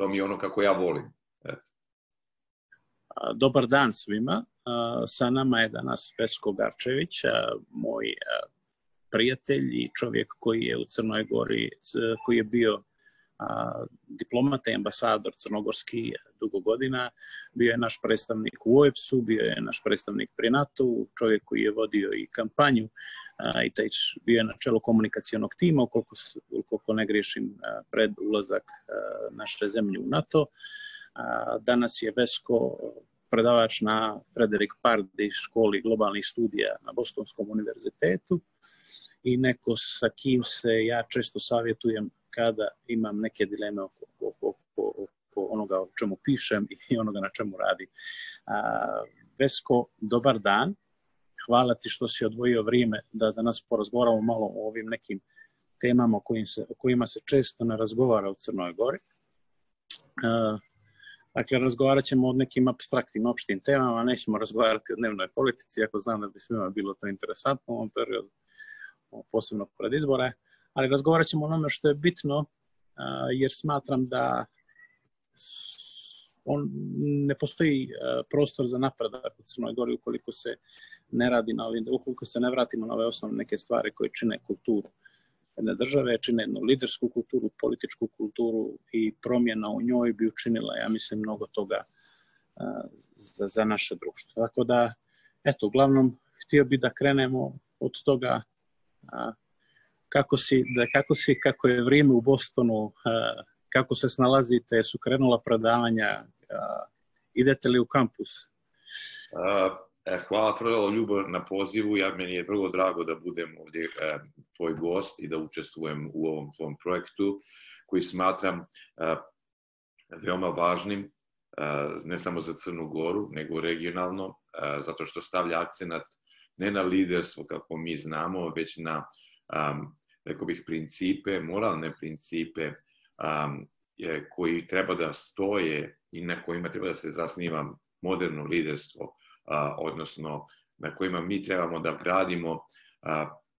to mi je ono kako ja volim. Eto. Dobar dan svima. Sa nama je danas Vesko Garčević, moj prijatelj i čovjek koji je u Crnoj Gori, koji je bio diplomata i ambasador crnogorski dugo godina. Bio je naš predstavnik u OEPS-u, bio je naš predstavnik pri NATO-u, čovjek koji je vodio i kampanju i taj bio je na čelu komunikacijonog tima, ukoliko, ukoliko ne griješim pred ulazak naše zemlje u NATO. Danas je Vesko predavač na Frederick Pardy školi globalnih studija na Bostonskom univerzitetu i neko sa kim se ja često savjetujem kada imam neke dileme oko, oko, oko, oko onoga o čemu pišem i onoga na čemu radi. A, Vesko, dobar dan. Hvala ti što si odvojio vrijeme da danas porazgovaramo malo o ovim nekim temama o, kojim se, o kojima se često ne razgovara u Crnoj Gori. A, Dakle, razgovarat ćemo o nekim abstraktnim opštim temama, nećemo razgovarati o dnevnoj politici, ako znam da bi svima bilo to interesantno u ovom periodu, posebno pred izbore ali razgovarat ćemo o onome što je bitno, jer smatram da on, ne postoji prostor za napredak u Crnoj Gori ukoliko se ne radi na ovim, ukoliko se ne vratimo na ove osnovne neke stvari koje čine kulturu jedne države, čine jednu lidersku kulturu, političku kulturu i promjena u njoj bi učinila, ja mislim, mnogo toga za, za naše društvo. Tako da, eto, uglavnom, htio bi da krenemo od toga kako si, da, kako si, kako je vrijeme u Bostonu, kako se snalazite, su krenula predavanja, idete li u kampus? E, hvala prvo Ljubo na pozivu, ja meni je vrlo drago da budem ovdje tvoj gost i da učestvujem u ovom tvom projektu koji smatram veoma važnim ne samo za Crnu Goru, nego regionalno, zato što stavlja akcenat ne na liderstvo kako mi znamo, već na rekao bih, principe, moralne principe um, koji treba da stoje i na kojima treba da se zasniva moderno liderstvo, uh, odnosno na kojima mi trebamo da gradimo uh,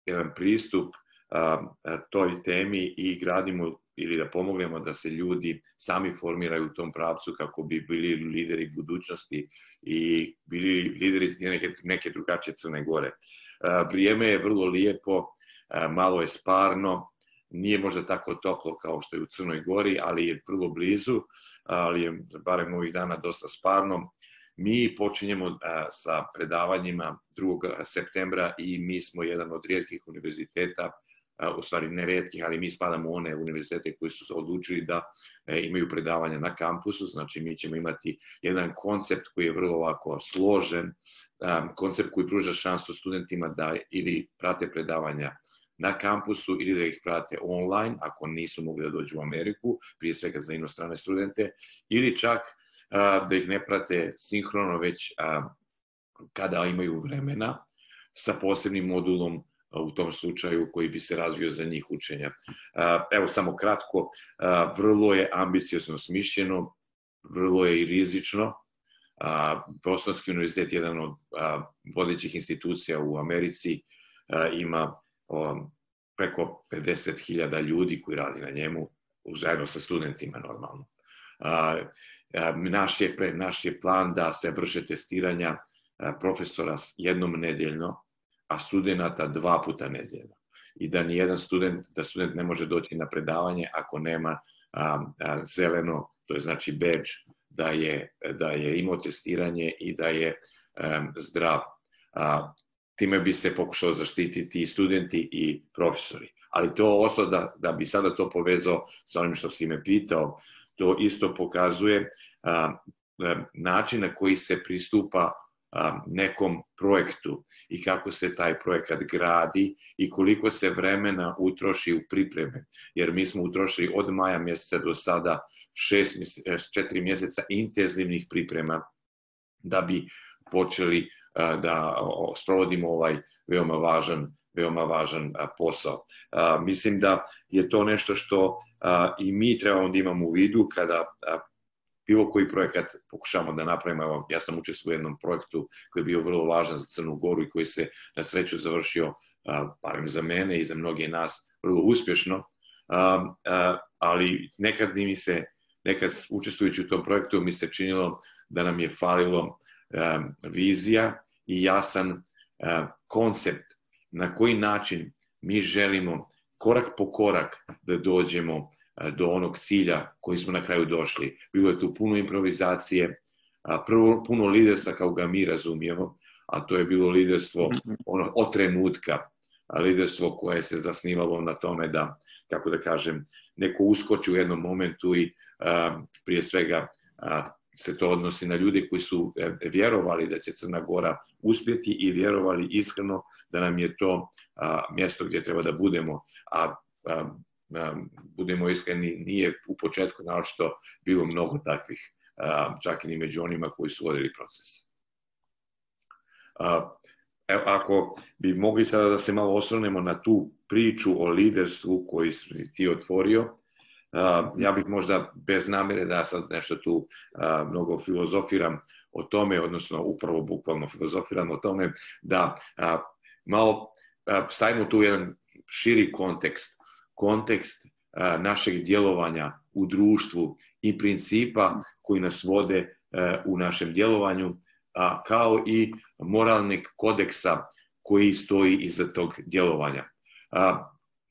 jedan pristup uh, toj temi i gradimo ili da pomognemo da se ljudi sami formiraju u tom pravcu kako bi bili lideri budućnosti i bili lideri neke, neke drugačije Crne Gore. Vrijeme je vrlo lijepo, malo je sparno, nije možda tako toplo kao što je u Crnoj Gori, ali je vrlo blizu, ali je barem ovih dana dosta sparno. Mi počinjemo e, sa predavanjima 2. septembra i mi smo jedan od rijetkih univerziteta, e, u stvari ne rijetkih, ali mi spadamo u one univerzitete koji su se odlučili da imaju predavanja na kampusu, znači mi ćemo imati jedan koncept koji je vrlo ovako složen, koncept koji pruža šansu studentima da ili prate predavanja na kampusu ili da ih prate online, ako nisu mogli da dođu u Ameriku, prije svega za inostrane studente, ili čak da ih ne prate sinhrono, već kada imaju vremena, sa posebnim modulom u tom slučaju koji bi se razvio za njih učenja. Evo samo kratko, vrlo je ambiciozno smišljeno, vrlo je i rizično. Bostonski univerzitet je jedan od vodećih institucija u Americi, ima preko 50.000 ljudi koji radi na njemu, zajedno sa studentima normalno. Naš je, pre, naš je plan da se vrše testiranja profesora jednom nedeljno, a studenta dva puta nedeljno. I da ni jedan student, da student ne može doći na predavanje ako nema zeleno, to je znači badge, da je, da je imao testiranje i da je zdrav. Time bi se pokušao zaštititi i studenti i profesori. Ali to ostalo da, da bi sada to povezao sa onim što si me pitao, to isto pokazuje a, način na koji se pristupa nekom projektu i kako se taj projekat gradi i koliko se vremena utroši u pripreme. Jer mi smo utrošili od maja mjeseca do sada šest, četiri mjeseca intenzivnih priprema da bi počeli da sprovodimo ovaj veoma važan veoma važan posao. Mislim da je to nešto što i mi trebamo da imamo u vidu kada bilo koji projekat pokušamo da napravimo. Evo, ja sam učestvovao u jednom projektu koji je bio vrlo važan za Crnu Goru i koji se na sreću završio, barem za mene i za mnoge nas, vrlo uspješno, ali nekad mi se nekad učestvujući u tom projektu mi se činilo da nam je falilo vizija i jasan koncept na koji način mi želimo korak po korak da dođemo do onog cilja koji smo na kraju došli. Bilo je tu puno improvizacije, prvo puno liderstva kao ga mi razumijemo, a to je bilo liderstvo ono, od trenutka, liderstvo koje se zasnivalo na tome da, kako da kažem, neko uskoči u jednom momentu i prije svega se to odnosi na ljude koji su e, vjerovali da će Crna Gora uspjeti i vjerovali iskreno da nam je to a, mjesto gdje treba da budemo, a, a, a budemo iskreni, nije u početku naočito bilo mnogo takvih, a, čak i među onima koji su vodili proces. A, evo, ako bi mogli sada da se malo osvrnemo na tu priču o liderstvu koji si ti otvorio, ja bih možda bez namere da sad nešto tu mnogo filozofiram o tome, odnosno upravo bukvalno filozofiram o tome, da malo stavimo tu jedan širi kontekst, kontekst našeg djelovanja u društvu i principa koji nas vode u našem djelovanju, kao i moralnog kodeksa koji stoji iza tog djelovanja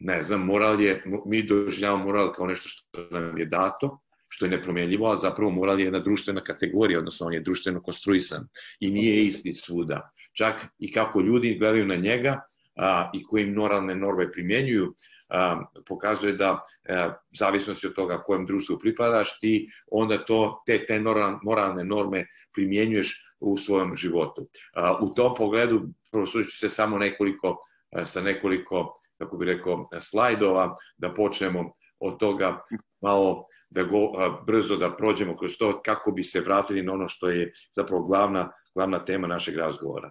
ne znam, moral je, mi doživljamo moral kao nešto što nam je dato, što je nepromjenljivo, a zapravo moral je jedna društvena kategorija, odnosno on je društveno konstruisan i nije isti svuda. Čak i kako ljudi gledaju na njega a, i kojim moralne norme primjenjuju, a, pokazuje da a, zavisnosti od toga kojem društvu pripadaš, ti onda to, te, te moralne norme primjenjuješ u svojom životu. A, u tom pogledu, prosuću se samo nekoliko, a, sa nekoliko kako bi rekao, slajdova, da počnemo od toga malo da go, brzo da prođemo kroz to kako bi se vratili na ono što je zapravo glavna, glavna tema našeg razgovora.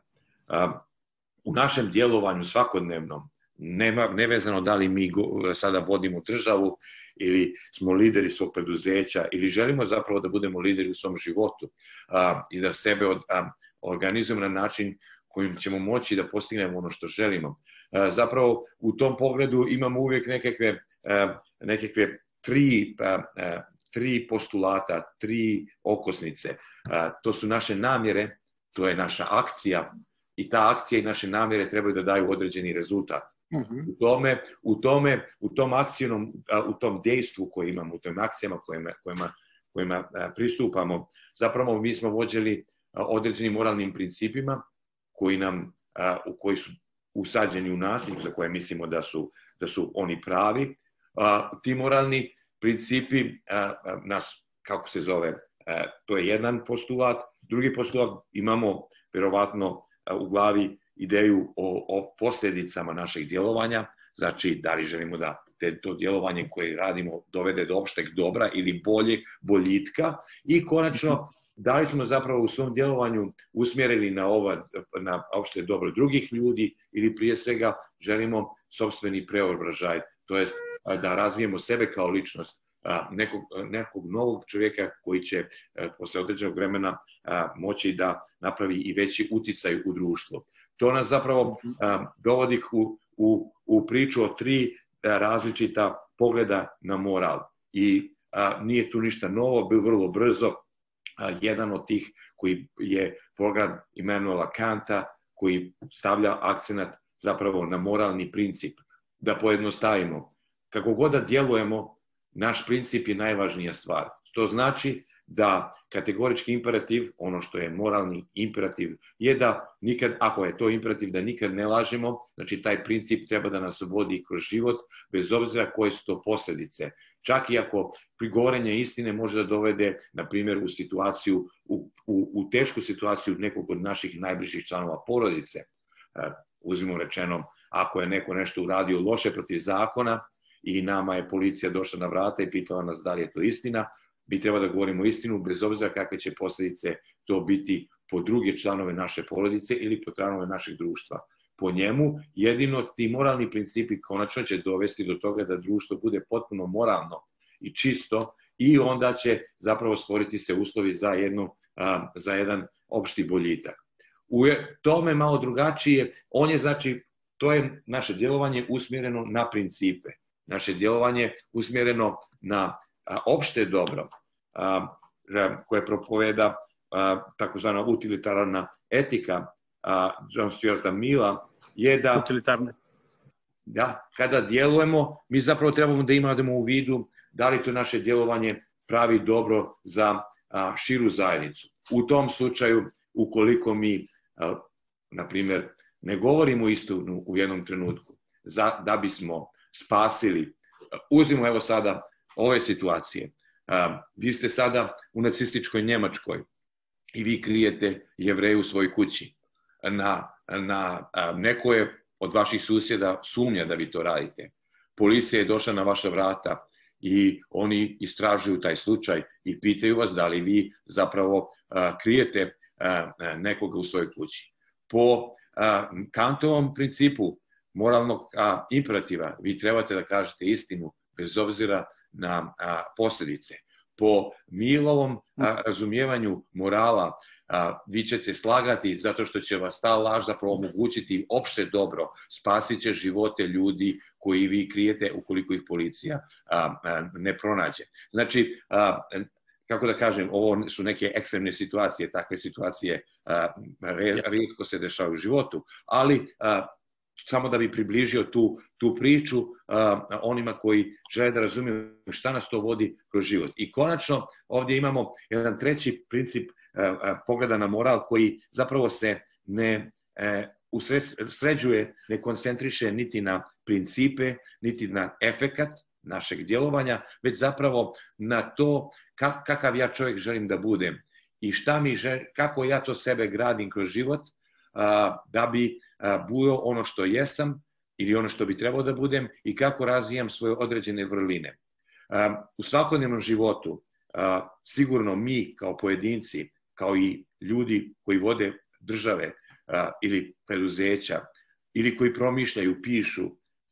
U našem djelovanju svakodnevnom, nema, nevezano da li mi go, sada vodimo državu ili smo lideri svog preduzeća ili želimo zapravo da budemo lideri u svom životu a, i da sebe od, a, organizujemo na način kojim ćemo moći da postignemo ono što želimo. E, zapravo u tom pogledu imamo uvijek nekakve, e, nekakve tri, e, tri postulata, tri okosnice. To su naše namjere, to je naša akcija i ta akcija i naše namjere trebaju da daju određeni rezultat. Mhm. U tome, u tome, u tom akcijnom, u tom dejstvu koje imamo, u tom akcijama kojima, kojima, kojima pristupamo, zapravo mi smo vođeli određenim moralnim principima koji nam, u koji su usađeni u nas za koje mislimo da su, da su oni pravi. Ti moralni principi nas, kako se zove, to je jedan postulat. Drugi postulat imamo verovatno u glavi ideju o, o posljedicama našeg djelovanja, znači da li želimo da te, to djelovanje koje radimo dovede do opšteg dobra ili boljeg boljitka i konačno da li smo zapravo u svom djelovanju usmjereni na, ova, na opšte dobro drugih ljudi ili prije svega želimo sobstveni preobražaj, to jest da razvijemo sebe kao ličnost, nekog, nekog novog čovjeka koji će posle određenog vremena moći da napravi i veći uticaj u društvo. To nas zapravo dovodi u, u, u priču o tri različita pogleda na moral. I a, nije tu ništa novo, bio vrlo brzo, jedan od tih koji je program Immanuela Kanta, koji stavlja akcenat zapravo na moralni princip. Da pojednostavimo, kako god da djelujemo, naš princip je najvažnija stvar. To znači da kategorički imperativ, ono što je moralni imperativ, je da nikad, ako je to imperativ, da nikad ne lažemo, znači taj princip treba da nas vodi kroz život, bez obzira koje su to posljedice. Čak i ako prigovorenje istine može da dovede, na primjer, u situaciju, u, u, u tešku situaciju nekog od naših najbližih članova porodice. E, uzmimo rečeno, ako je neko nešto uradio loše protiv zakona i nama je policija došla na vrata i pitala nas da li je to istina, mi treba da govorimo istinu bez obzira kakve će posljedice to biti po druge članove naše porodice ili po članove našeg društva. Po njemu jedino ti moralni principi konačno će dovesti do toga da društvo bude potpuno moralno i čisto i onda će zapravo stvoriti se uslovi za, jednu, za jedan opšti boljitak. U tome malo drugačije, on je znači, to je naše djelovanje usmjereno na principe. Naše djelovanje usmjereno na opšte dobro. Koje propoveda takozvana utilitarna etika John Stuarta Mila je da utilitarne da kada djelujemo mi zapravo trebamo da imamo u vidu da li to naše djelovanje pravi dobro za širu zajednicu. U tom slučaju, ukoliko mi, na primjer, ne govorimo istinu u jednom trenutku, za, da bismo spasili, uzimo evo sada ove situacije, vi ste sada u nacističkoj Njemačkoj i vi krijete jevreje u svojoj kući. Na, na, neko je od vaših susjeda sumnja da vi to radite. Policija je došla na vaša vrata, i oni istražuju taj slučaj i pitaju vas da li vi zapravo krijete nekoga u svojoj kući. Po Kantovom principu moralnog imperativa vi trebate da kažete istinu bez obzira na a, posljedice. Po Milovom a, razumijevanju morala a, vi ćete slagati zato što će vas ta laž zapravo omogućiti opšte dobro, spasit će živote ljudi koji vi krijete ukoliko ih policija a, a, ne pronađe. Znači, a, kako da kažem, ovo su neke ekstremne situacije, takve situacije a, rijetko se dešavaju u životu, ali a, samo da bi približio tu, tu priču a, onima koji žele da razumiju šta nas to vodi kroz život. I konačno, ovdje imamo jedan treći princip pogleda na moral koji zapravo se ne e, usređuje, ne koncentriše niti na principe, niti na efekat našeg djelovanja, već zapravo na to kakav ja čovjek želim da budem i šta mi želim, kako ja to sebe gradim kroz život da bi bio ono što jesam ili ono što bi trebao da budem i kako razvijam svoje određene vrline. U svakodnevnom životu sigurno mi kao pojedinci kao i ljudi koji vode države ili preduzeća, ili koji promišljaju, pišu,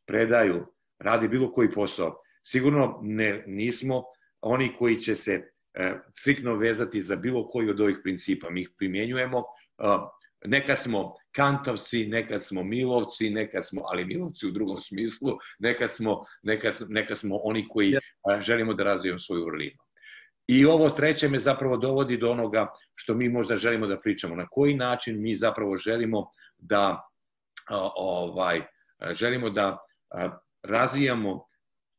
predaju, rade bilo koji posao, sigurno ne, nismo oni koji će se e, striktno vezati za bilo koji od ovih principa. Mi ih primjenjujemo, a, nekad smo kantovci, nekad smo milovci, nekad smo, ali milovci u drugom smislu, nekad smo, nekad, nekad smo oni koji a, želimo da razvijemo svoju vrlinu. I ovo treće me zapravo dovodi do onoga što mi možda želimo da pričamo. Na koji način mi zapravo želimo da ovaj želimo da razvijamo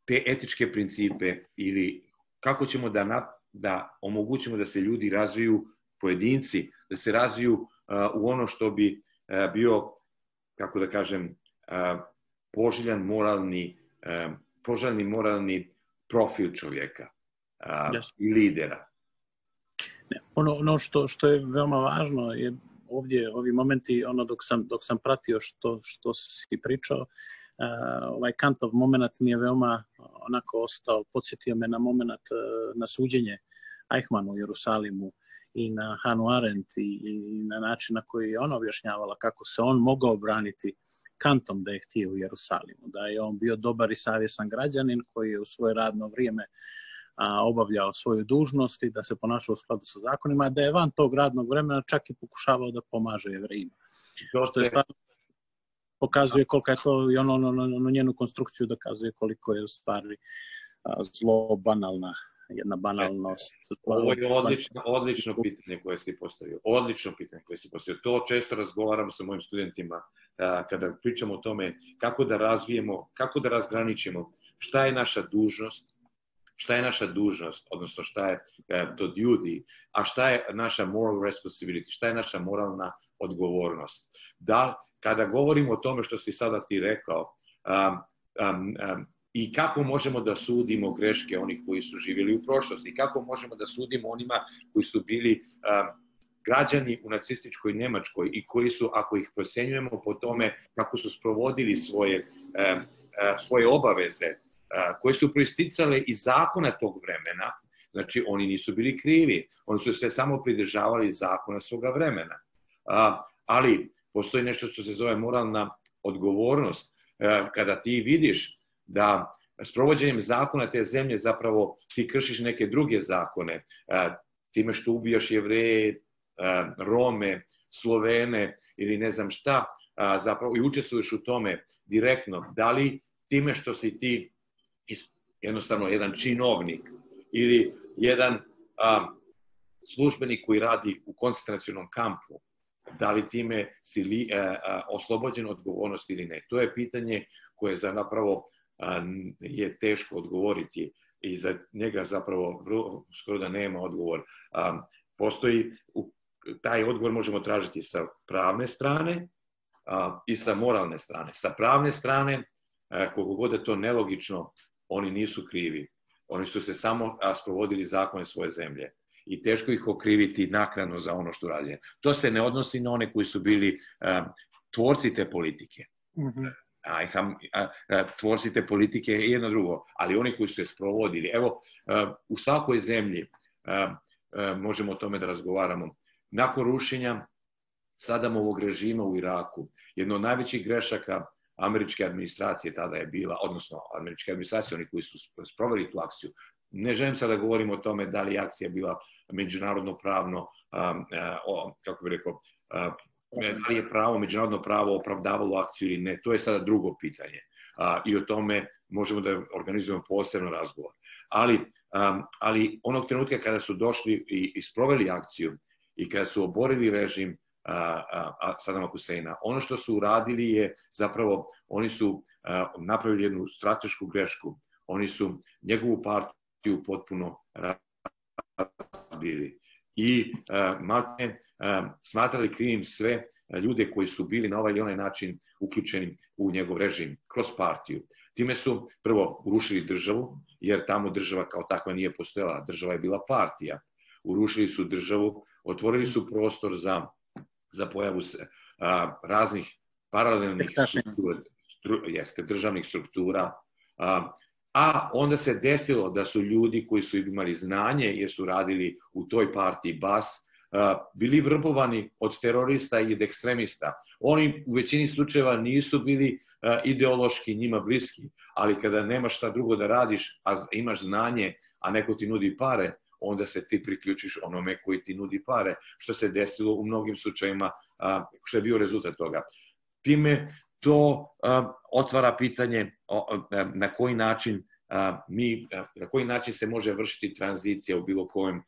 te etičke principe ili kako ćemo da da omogućimo da se ljudi razviju pojedinci, da se razviju u ono što bi bio kako da kažem poželjan moralni poželjni moralni profil čovjeka yes. i lidera. Ne, ono, ono što, što je veoma važno je ovdje ovi momenti ono dok sam dok sam pratio što što si pričao uh, ovaj Kantov moment mi je veoma onako ostao podsjetio me na moment uh, na suđenje Eichmannu u Jerusalimu i na Hanu Arendt i, i na način na koji je ona objašnjavala kako se on mogao braniti Kantom da je htio u Jerusalimu, da je on bio dobar i savjesan građanin koji je u svoje radno vrijeme a, obavljao svoju dužnost i da se ponašao u skladu sa zakonima, da je van tog radnog vremena čak i pokušavao da pomaže jevrejima. Što je stvarno pokazuje kolika je to i ono, ono, ono, ono njenu konstrukciju dokazuje koliko je u stvari a, zlo banalna jedna banalnost. Ovo je odlično, odlično pitanje koje si postavio. Odlično pitanje koje si postavio. To često razgovaram sa mojim studentima kada pričamo o tome kako da razvijemo, kako da razgraničimo šta je naša dužnost, šta je naša dužnost, odnosno šta je e, to duty, a šta je naša moral responsibility, šta je naša moralna odgovornost. Da, kada govorimo o tome što si sada ti rekao, um, um, um, i kako možemo da sudimo greške onih koji su živjeli u prošlosti, kako možemo da sudimo onima koji su bili građani u nacističkoj Nemačkoj i koji su, ako ih procenjujemo po tome kako su sprovodili svoje, svoje obaveze koje su proisticale iz zakona tog vremena, znači oni nisu bili krivi, oni su se samo pridržavali zakona svoga vremena. Ali postoji nešto što se zove moralna odgovornost, kada ti vidiš da s provođenjem zakona te zemlje zapravo ti kršiš neke druge zakone, time što ubijaš jevreje, Rome, Slovene ili ne znam šta, zapravo i učestvuješ u tome direktno, da li time što si ti jednostavno jedan činovnik ili jedan službenik koji radi u koncentracionom kampu, da li time si li, a, a, oslobođen odgovornosti ili ne. To je pitanje koje za napravo a, je teško odgovoriti i za njega zapravo skoro da nema odgovor. Postoji, taj odgovor možemo tražiti sa pravne strane i sa moralne strane. Sa pravne strane, koliko god je to nelogično, oni nisu krivi. Oni su se samo sprovodili zakone svoje zemlje i teško ih okriviti naknadno za ono što radi. To se ne odnosi na one koji su bili tvorci te politike. Mm -hmm. A, a, a, tvorci te politike je jedno drugo, ali oni koji su se sprovodili. Evo, u svakoj zemlji možemo o tome da razgovaramo. Nakon rušenja Sadamovog režima u Iraku, jedno od najvećih grešaka američke administracije tada je bila, odnosno američke administracije, oni koji su sproveli tu akciju. Ne želim sada da govorim o tome da li akcija bila međunarodno pravno, um, uh, kako bih rekao, uh, da li je pravo, međunarodno pravo opravdavalo akciju ili ne, to je sada drugo pitanje. Uh, I o tome možemo da organizujemo posebno razgovor. Ali, um, ali onog trenutka kada su došli i, i sproveli akciju i kada su oborili režim, Sadama Huseina. Ono što su uradili je zapravo, oni su napravili jednu stratešku grešku. Oni su njegovu partiju potpuno razbili. I matne smatrali krivim sve ljude koji su bili na ovaj ili onaj način uključeni u njegov režim, kroz partiju. Time su prvo urušili državu, jer tamo država kao takva nije postojala, država je bila partija. Urušili su državu, otvorili su prostor za za pojavu a, raznih paralelnih struktura, stru, jeste, državnih struktura, a, a onda se desilo da su ljudi koji su imali znanje jer su radili u toj partiji BAS, bili vrbovani od terorista i od ekstremista. Oni u većini slučajeva nisu bili ideološki njima bliski, ali kada nemaš šta drugo da radiš, a imaš znanje, a neko ti nudi pare, onda se ti priključiš onome koji ti nudi pare, što se desilo u mnogim slučajima, što je bio rezultat toga. Time to otvara pitanje na koji način mi, na koji način se može vršiti tranzicija u bilo kojem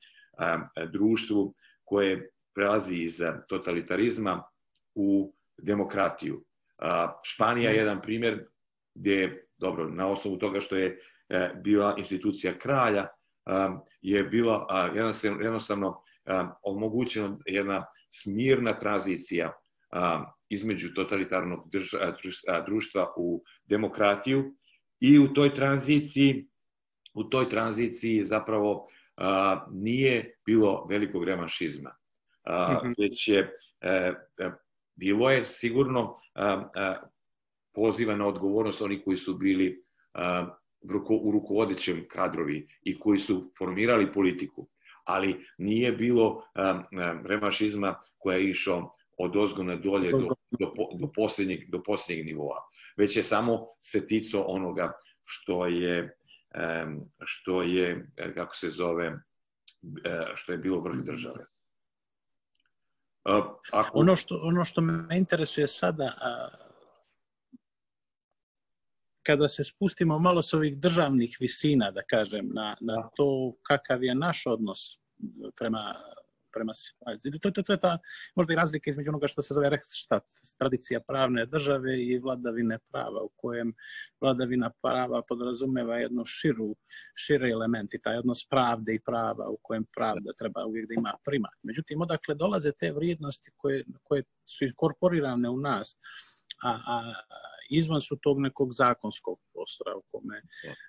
društvu koje prelazi iz totalitarizma u demokratiju. Španija je jedan primjer gdje, dobro, na osnovu toga što je bila institucija kralja, je bila jednostavno omogućena jedna smirna tranzicija između totalitarnog društva u demokratiju i u toj tranziciji u toj tranziciji zapravo nije bilo velikog revanšizma. Mhm. Već je e, e, bilo je sigurno poziva na odgovornost oni koji su bili u rukovodećem kadrovi i koji su formirali politiku, ali nije bilo um, um, remašizma koja je išao od ozgo na dolje do, do, do, posljednjeg, do posljednjeg nivoa, već je samo se tico onoga što je, što je, kako se zove, uh, što je bilo vrh države. Uh, ako... ono, što, ono što me interesuje sada, kada se spustimo malo s ovih državnih visina, da kažem, na, na to kakav je naš odnos prema prema situaciji. To, to, to je ta možda i razlika između onoga što se zove Rechtsstaat, tradicija pravne države i vladavine prava, u kojem vladavina prava podrazumeva jednu širu, šire element i taj odnos pravde i prava u kojem pravda treba uvijek da ima primat. Međutim, odakle dolaze te vrijednosti koje, koje su inkorporirane u nas, a, a izvan su tog nekog zakonskog prostora u kome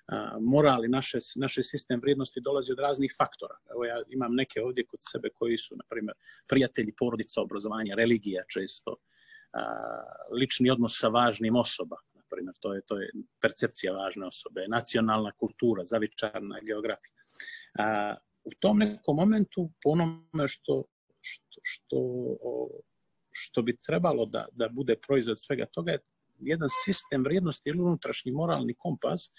a, moral i naše, naše sistem vrijednosti dolazi od raznih faktora. Evo ja imam neke ovdje kod sebe koji su, na primjer, prijatelji, porodica, obrazovanja, religija često, a, lični odnos sa važnim osoba, na primjer, to je, to je percepcija važne osobe, nacionalna kultura, zavičarna geografija. A, u tom nekom momentu, po onome što, što, što, što bi trebalo da, da bude proizvod svega toga je jedan sistem vrijednosti ili unutrašnji moralni kompas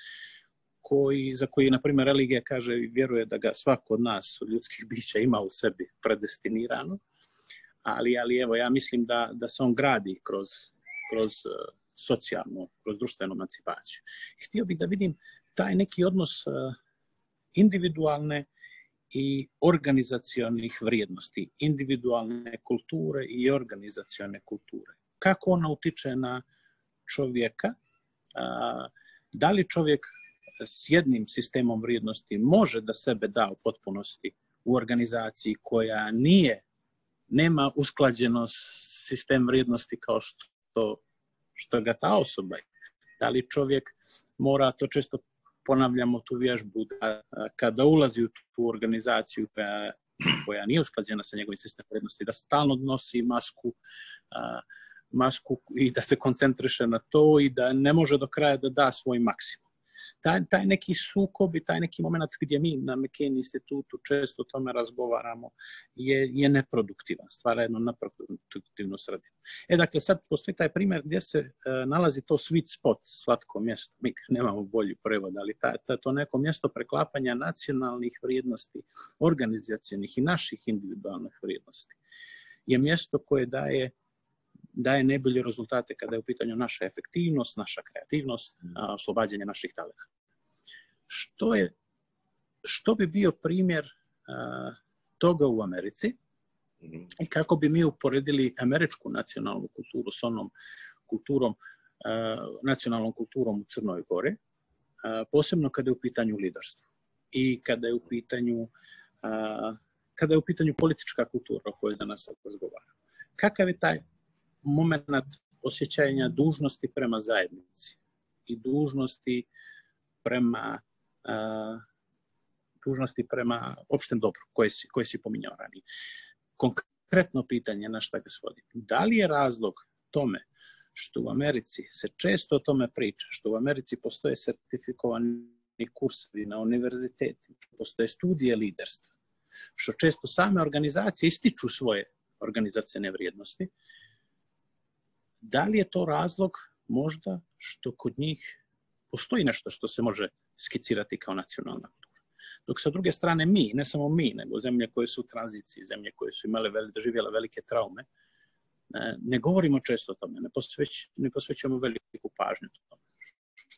koji, za koji, na primjer, religija kaže i vjeruje da ga svako od nas, od ljudskih bića, ima u sebi predestinirano. Ali, ali evo, ja mislim da, da se on gradi kroz, kroz uh, socijalnu, kroz društvenu emancipaciju. Htio bih da vidim taj neki odnos uh, individualne i organizacionih vrijednosti, individualne kulture i organizacione kulture. Kako ona utiče na čovjeka? Da li čovjek s jednim sistemom vrijednosti može da sebe da u potpunosti u organizaciji koja nije, nema usklađeno sistem vrijednosti kao što, što ga ta osoba je. Da li čovjek mora, to često ponavljamo tu vježbu, da kada ulazi u tu organizaciju koja, koja nije usklađena sa njegovim sistemom vrijednosti, da stalno nosi masku, masku i da se koncentriše na to i da ne može do kraja da da svoj maksimum taj, taj neki sukob i taj neki moment gdje mi na McCain institutu često o tome razgovaramo je, je neproduktivan, stvara jednu neproduktivnu sredinu. E dakle, sad postoji taj primjer gdje se e, nalazi to sweet spot, slatko mjesto, mi nemamo bolji prevod, ali ta, ta, to neko mjesto preklapanja nacionalnih vrijednosti, organizacijenih i naših individualnih vrijednosti je mjesto koje daje daje najbolje rezultate kada je u pitanju naša efektivnost, naša kreativnost, oslobađanje naših talenta. Što, je, što bi bio primjer uh, toga u Americi mm-hmm. i kako bi mi uporedili američku nacionalnu kulturu s onom kulturom, uh, nacionalnom kulturom u Crnoj Gori, posebno kada je u pitanju liderstvo i kada je u pitanju kada je u pitanju politička kultura o kojoj danas razgovaramo. Kakav je taj moment osjećanja dužnosti prema zajednici i dužnosti prema uh, dužnosti prema opštem dobru koje si, koje si pominjao ranije. Konkretno pitanje na šta ga svodi. Da li je razlog tome što u Americi se često o tome priča, što u Americi postoje sertifikovani kursovi na univerziteti, što postoje studije liderstva, što često same organizacije ističu svoje organizacijne vrijednosti, da li je to razlog možda što kod njih postoji nešto što se može skicirati kao nacionalna kultura. Dok sa druge strane mi, ne samo mi, nego zemlje koje su u tranziciji, zemlje koje su imale veli, doživjele velike traume, ne govorimo često o tome, ne, posveć, ne posvećujemo veliku pažnju tome.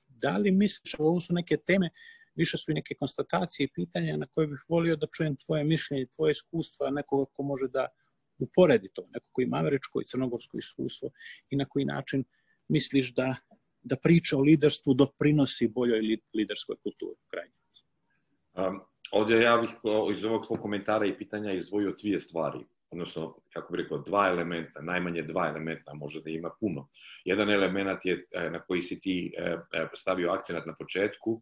Da li misliš, ovo su neke teme, više su i neke konstatacije i pitanja na koje bih volio da čujem tvoje mišljenje, tvoje iskustva, nekoga ko može da uporedi to, neko ko ima američko i crnogorsko iskustvo i na koji način misliš da, da priča o liderstvu doprinosi boljoj liderskoj kulturi krajnje? Um, ovdje ja bih iz ovog svog komentara i pitanja izdvojio dvije stvari odnosno, kako bih rekao, dva elementa, najmanje dva elementa, može da ima puno. Jedan element je e, na koji si ti e, e, stavio akcenat na početku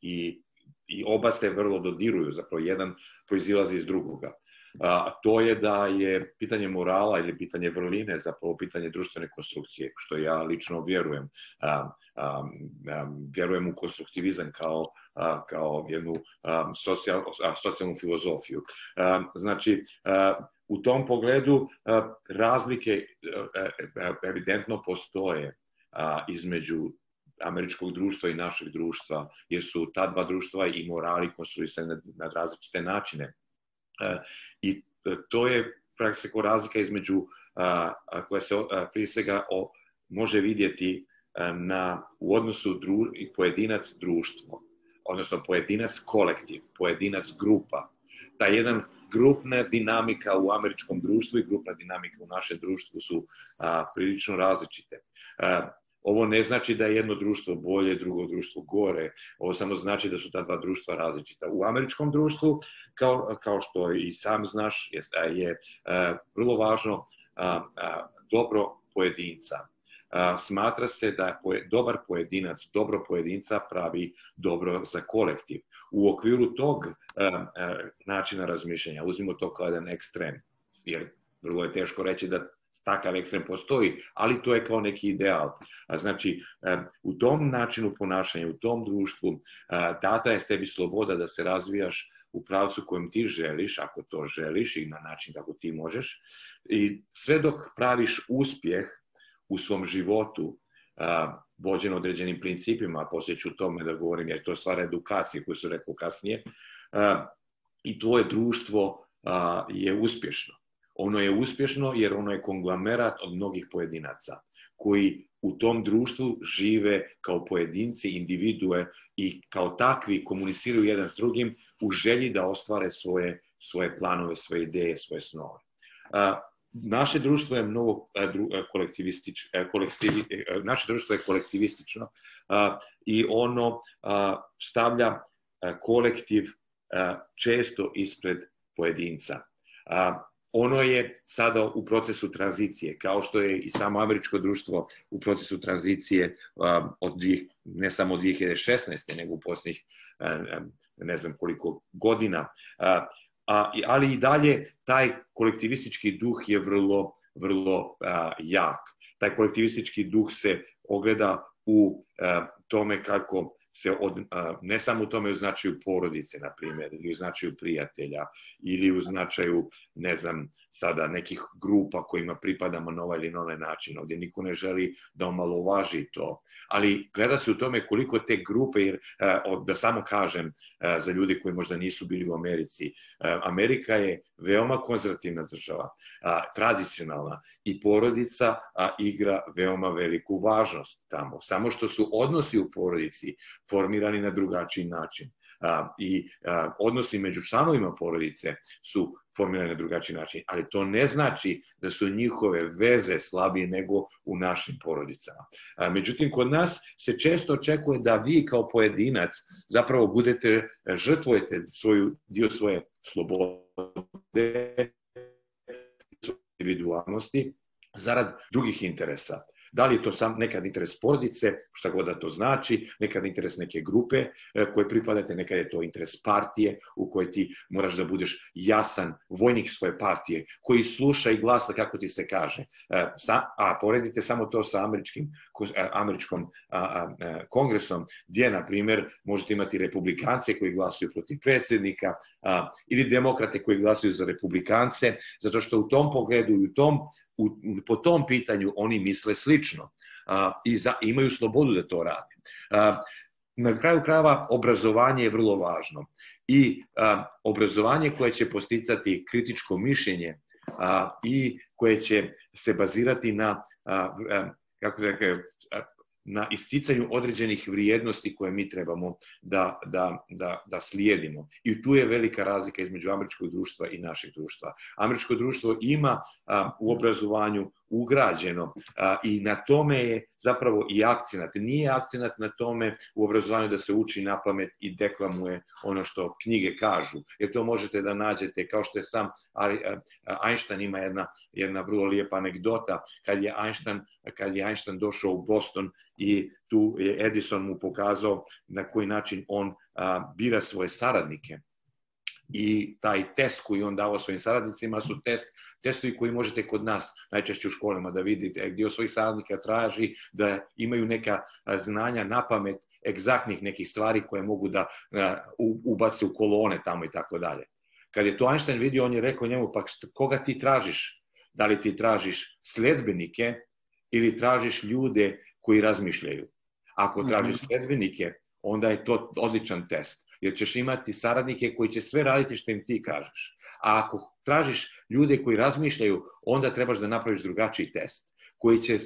i, i oba se vrlo dodiruju, zapravo jedan proizilazi iz drugoga a to je da je pitanje morala ili pitanje vrline zapravo pitanje društvene konstrukcije, što ja lično vjerujem. A, a, a, vjerujem u konstruktivizam kao, a, kao jednu a, socijal, a, socijalnu filozofiju. A, znači, a, u tom pogledu a, razlike a, evidentno postoje a, između američkog društva i našeg društva, jer su ta dva društva i morali konstruisane na, na različite načine. I e, to je praktično razlika između koja se prije svega o, može vidjeti na, u odnosu dru, pojedinac društvo, odnosno pojedinac kolektiv, pojedinac grupa. Ta jedan grupna dinamika u američkom društvu i grupna dinamika u našem društvu su a, prilično različite. A, Ovo ne znači da je jedno društvo bolje, drugo društvo gore. Ovo samo znači da su ta dva društva različita. U američkom društvu, kao, kao što i sam znaš, je, je a, vrlo važno a, a, dobro pojedinca. A, smatra se da poje, dobar pojedinac, dobro pojedinca pravi dobro za kolektiv. U okviru tog a, a, načina razmišljanja, uzmimo to kao jedan ekstrem, jer vrlo je teško reći da takav ekstrem postoji, ali to je kao neki ideal. Znači, u tom načinu ponašanja, u tom društvu, data je tebi sloboda da se razvijaš u pravcu kojem ti želiš, ako to želiš i na način kako ti možeš. I sve dok praviš uspjeh u svom životu, vođen određenim principima, poslije ću tome da govorim, jer to je stvar edukacije koju su rekao kasnije, i tvoje društvo je uspješno. Ono je uspješno jer ono je konglomerat od mnogih pojedinaca koji u tom društvu žive kao pojedinci, individue i kao takvi komuniciraju jedan s drugim u želji da ostvare svoje, svoje planove, svoje ideje, svoje snove. Naše društvo je mnogo kolektivistično, kolektivi, naše društvo je kolektivistično i ono stavlja kolektiv često ispred pojedinca ono je sada u procesu tranzicije, kao što je i samo američko društvo u procesu tranzicije od dvih, ne samo od 2016. nego u posljednjih ne znam koliko godina. A, ali i dalje taj kolektivistički duh je vrlo, vrlo jak. Taj kolektivistički duh se ogleda u tome kako se od, ne samo u tome u značaju porodice, na primjer, ili u značaju prijatelja, ili u značaju, ne znam, sada nekih grupa kojima pripadamo na ovaj ili na onaj način. Ovdje niko ne želi da omalovaži to. Ali gleda se u tome koliko te grupe, jer da samo kažem za ljude koji možda nisu bili u Americi, Amerika je veoma konzervativna država, tradicionalna i porodica igra veoma veliku važnost tamo. Samo što su odnosi u porodici formirani na drugačiji način i odnosi među članovima porodice su formirane na drugačiji način, ali to ne znači da su njihove veze slabije nego u našim porodicama. Međutim, kod nas se često očekuje da vi kao pojedinac zapravo budete, žrtvujete svoju, dio svoje slobode, individualnosti, zarad drugih interesa. Da li je to sam nekad interes porodice, šta god da to znači, nekad interes neke grupe e, koje pripadate, nekad je to interes partije u kojoj ti moraš da budeš jasan vojnik svoje partije, koji sluša i glasa kako ti se kaže. E, a poredite samo to sa američkim, e, američkom kongresom, gdje, na primjer, možete imati republikance koji glasuju protiv predsjednika ili demokrate koji glasuju za republikance, zato što u tom pogledu i u tom u, po tom pitanju oni misle slično a, i za, imaju slobodu da to rade. A, na kraju krajeva obrazovanje je vrlo važno i a, obrazovanje koje će posticati kritičko mišljenje a, i koje će se bazirati na a, a, kako da na isticanju određenih vrijednosti koje mi trebamo da, da, da, da slijedimo. I tu je velika razlika između američkog društva i našeg društva. Američko društvo ima a, u obrazovanju ugrađeno. A, i na tome je zapravo i akcenat. Nije akcenat na tome u obrazovanju da se uči na pamet i deklamuje ono što knjige kažu, jer to možete da nađete, kao što je sam Einstein ima jedna, jedna vrlo lijepa anegdota, kad je Einstein, kad je Einstein došao u Boston i tu je Edison mu pokazao na koji način on a, bira svoje saradnike i taj test koji on dao svojim saradnicima su test, testovi koji možete kod nas najčešće u školama da vidite gdje od svojih saradnika traži da imaju neka znanja na pamet egzaktnih nekih stvari koje mogu da ubace u kolone tamo i tako dalje. Kad je to Einstein vidio, on je rekao njemu, pa koga ti tražiš? Da li ti tražiš sledbenike ili tražiš ljude koji razmišljaju? Ako tražiš mhm. sledbenike, onda je to odličan test jer ćeš imati saradnike koji će sve raditi što im ti kažeš. A ako tražiš ljude koji razmišljaju, onda trebaš da napraviš drugačiji test, koji će,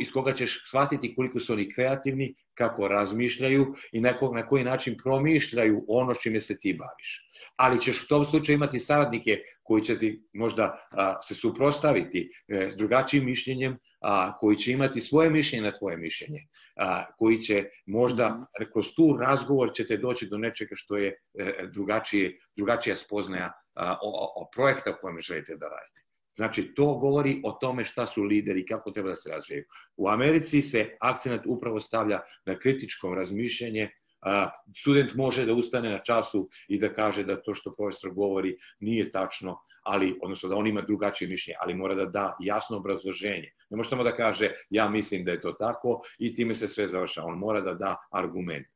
iz koga ćeš shvatiti koliko su oni kreativni, kako razmišljaju i na, na koji način promišljaju ono čime se ti baviš. Ali ćeš u tom slučaju imati saradnike koji će ti možda a, se suprostaviti e, drugačijim mišljenjem, a, koji će imati svoje mišljenje na tvoje mišljenje, a, koji će možda mhm. kroz tu razgovor ćete doći do nečega što je e, drugačije, drugačija spoznaja a, o, o projekta o kojem želite da radite. Znači, to govori o tome šta su lideri, kako treba da se razvijaju. U Americi se akcent upravo stavlja na kritičkom razmišljanje, student može da ustane na času i da kaže da to što profesor govori nije tačno, ali, odnosno da on ima drugačije mišljenje, ali mora da da jasno obrazloženje. Ne može samo da kaže ja mislim da je to tako i time se sve završa. On mora da da argument.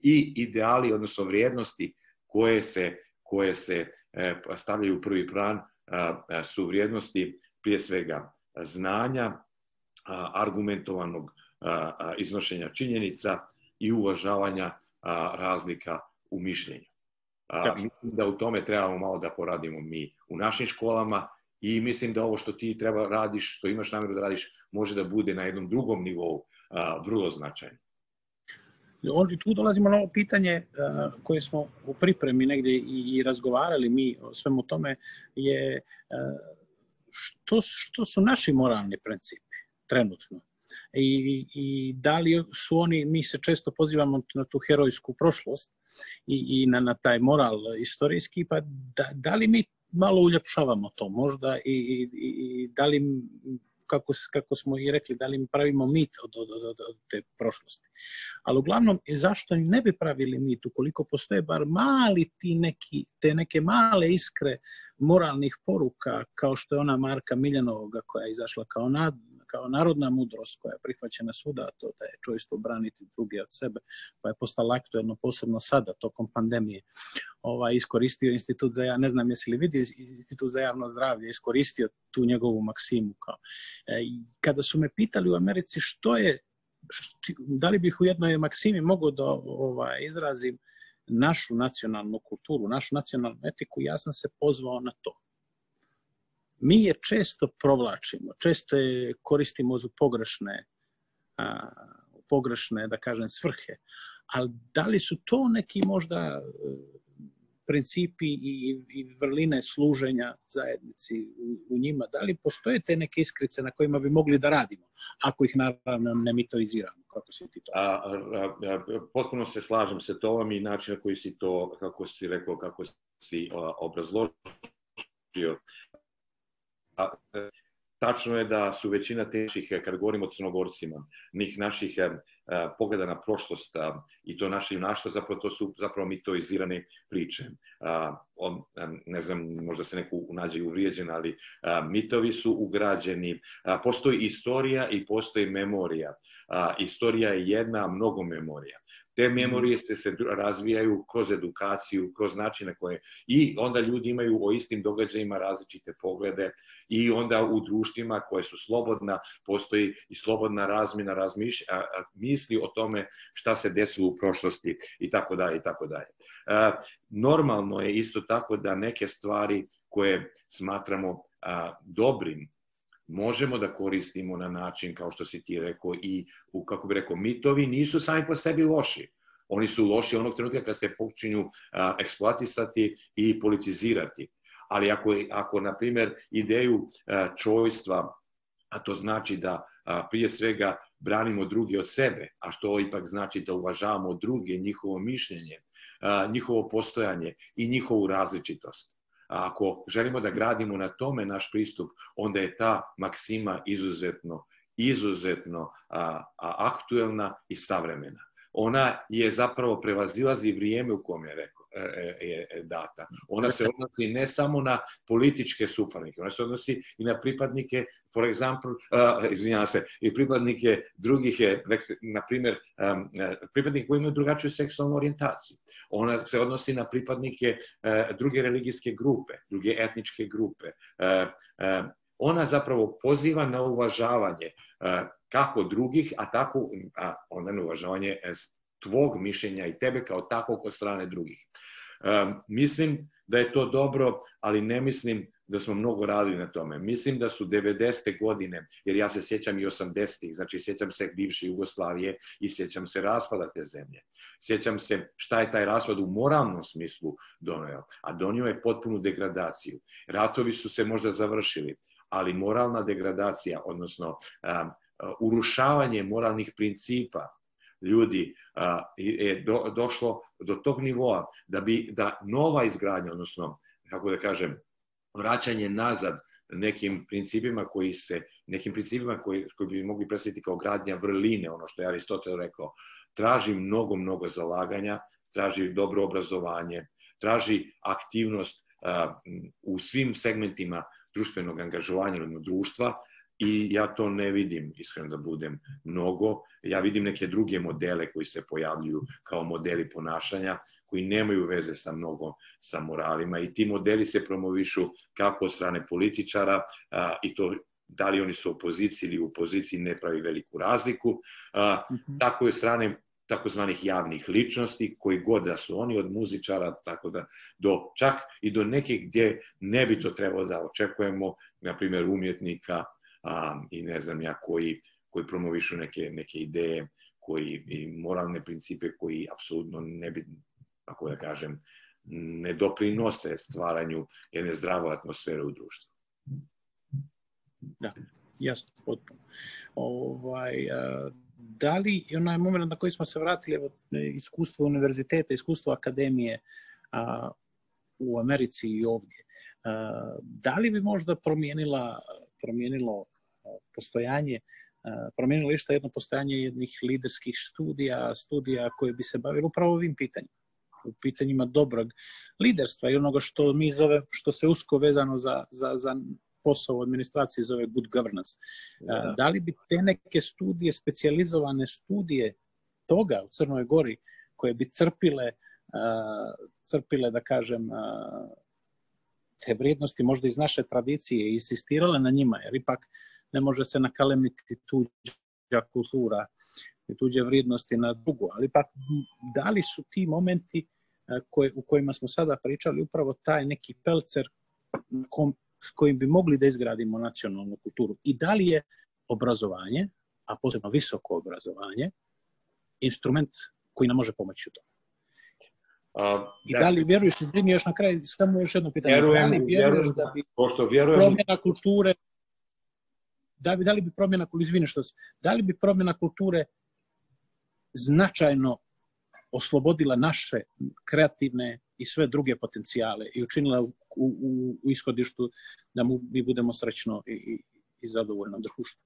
I ideali, odnosno vrijednosti koje se, koje se e, stavljaju u prvi plan su vrijednosti prije svega znanja, argumentovanog iznošenja činjenica, i uvažavanja a, razlika u mišljenju. A, mislim da u tome trebamo malo da poradimo mi u našim školama I mislim da ovo što ti treba radiš, što imaš namjeru da radiš, može da bude na jednom drugom nivou a, vrlo značajno. Ovdje tu dolazimo na ovo pitanje koje smo u pripremi negdje i, i razgovarali mi o svemu tome je što, što su naši moralni principi trenutno i, i da li su oni, mi se često pozivamo na tu herojsku prošlost i, i na, na taj moral istorijski, pa da, da li mi malo uljepšavamo to možda i, i, i da li kako, kako smo i rekli, da li pravimo mit od, od, od, od te prošlosti. Ali uglavnom, zašto ne bi pravili mit ukoliko postoje bar mali ti neki, te neke male iskre moralnih poruka, kao što je ona Marka Miljanovoga koja je izašla kao nad, kao narodna mudrost koja je prihvaćena svuda, to da je čovjstvo braniti druge od sebe, pa je postala aktuelno posebno sada, tokom pandemije. Ovaj, iskoristio institut za, ja ne znam jesi li vidio, institut za javno zdravlje, iskoristio tu njegovu maksimu. Kao. E, kada su me pitali u Americi što je, da li bih u jednoj maksimi mogao da ovaj, izrazim našu nacionalnu kulturu, našu nacionalnu etiku, ja sam se pozvao na to mi je često provlačimo, često je koristimo za pogrešne, a, pogrešne, da kažem, svrhe. Ali da li su to neki možda e, principi i, i vrline služenja zajednici u, u njima? Da li postoje te neke iskrice na kojima bi mogli da radimo, ako ih naravno ne mitoiziramo? Kako si ti to? A, a, a, potpuno se slažem se to vam i način na koji si to, kako si rekao, kako si obrazložio a, e, tačno je da su većina teških, e, kad govorimo o crnogorcima, njih naših e, pogleda na prošlost i to naše junaštvo, zapravo to su zapravo mitoizirane priče. On, ne znam, možda se neko nađe uvrijeđen, ali mitovi su ugrađeni. Postoji istorija i postoji memorija. Istorija je jedna, mnogo memorija. Te mhm. memorije se, se razvijaju kroz edukaciju, kroz načine koje... I onda ljudi imaju o istim događajima različite poglede i onda u društvima koje su slobodna, postoji i slobodna razmjena razmišlja, misli o tome šta se desilo u prošlosti i tako dalje i tako dalje. Normalno je isto tako da neke stvari koje smatramo dobrim možemo da koristimo na način, kao što si ti rekao, i, u, kako bi rekao, mitovi nisu sami po sebi loši. Oni su loši onog trenutka kad se počinju a, eksploatisati i politizirati. Ali ako, ako na primjer, ideju a, čojstva, a to znači da a, prije svega branimo druge od sebe, a što ipak znači da uvažavamo druge, njihovo mišljenje, a, njihovo postojanje i njihovu različitost A ako želimo da gradimo na tome naš pristup, onda je ta maksima izuzetno, izuzetno a, a, aktuelna i savremena. Ona je zapravo prevazilazi vrijeme u kom je rekao je data. Ona se odnosi ne samo na političke suparnike, ona se odnosi i na pripadnike, for example, uh, izvinjava se, i pripadnike drugih, na primjer, um, pripadnike koji imaju drugačiju seksualnu orijentaciju. Ona se odnosi na pripadnike uh, druge religijske grupe, druge etničke grupe. Uh, uh, ona zapravo poziva na uvažavanje kako drugih, a tako a onda na uvažavanje tvog mišljenja i tebe kao takvog od strane drugih. Um, mislim da je to dobro, ali ne mislim da smo mnogo radili na tome. Mislim da su 90. godine, jer ja se sjećam i 80-ih, znači sjećam se bivše Jugoslavije i sjećam se raspada te zemlje. Sjećam se šta je taj raspad u moralnom smislu donio, a donio je potpunu degradaciju. Ratovi su se možda završili, ali moralna degradacija, odnosno um, urušavanje moralnih principa, ljudi je do, došlo do tog nivoa da bi da nova izgradnja, odnosno kako da kažem, vraćanje nazad nekim principima koji se nekim principima koji koji bi mogli predstaviti kao gradnja vrline, ono što je Aristotel rekao, traži mnogo mnogo zalaganja, traži dobro obrazovanje, traži aktivnost a, u svim segmentima društvenog angažovanja društva, i ja to ne vidim, iskreno da budem, mnogo. Ja vidim neke druge modele koji se pojavljuju kao modeli ponašanja, koji nemaju veze sa mnogo sa moralima i ti modeli se promovišu kako od strane političara a, i to da li oni su opoziciji ili u opoziciji ne pravi veliku razliku, a, mm -hmm. tako i od strane takozvanih javnih ličnosti, koji god da su oni od muzičara, tako da do čak i do nekih gdje ne bi to trebalo da očekujemo, na primjer umjetnika a, i ne znam ja koji, koji promovišu neke, neke ideje koji, i moralne principe koji apsolutno ne bi, ako da kažem, ne doprinose stvaranju jedne zdrave atmosfere u društvu. Da, jasno, potpuno. Ovaj, a, da li, onaj moment na koji smo se vratili, evo, iskustvo univerziteta, iskustvo akademije a, u Americi i ovdje, a, da li bi možda promijenila, promijenilo postojanje promijenilo išta jedno postojanje jednih liderskih studija, studija koje bi se bavili upravo ovim pitanjima u pitanjima dobrog liderstva i onoga što mi zove, što se usko vezano za, za, za posao administracije zove good governance. Da. da li bi te neke studije, specializovane studije toga u Crnoj Gori, koje bi crpile, crpile da kažem, te vrijednosti možda iz naše tradicije i insistirale na njima, jer ipak ne može se nakalemiti tuđa kultura i tuđe vrijednosti na drugu, ali ipak da li su ti momenti koje, u kojima smo sada pričali upravo taj neki pelcer kom, s kojim bi mogli da izgradimo nacionalnu kulturu. I da li je obrazovanje, a posebno visoko obrazovanje, instrument koji nam može pomoći u tome? Uh, I da li vjeruješ, mi još na kraju, samo još jedno pitanje, vjerujem, da li vjeruješ da bi pošto vjerujem, promjena kulture, da, bi, da li bi promjena, izvini što se, da li bi promjena kulture značajno oslobodila naše kreativne i sve druge potencijale i učinila u, u, u ishodištu da mu, mi budemo srećno i, i, i zadovoljno društvo.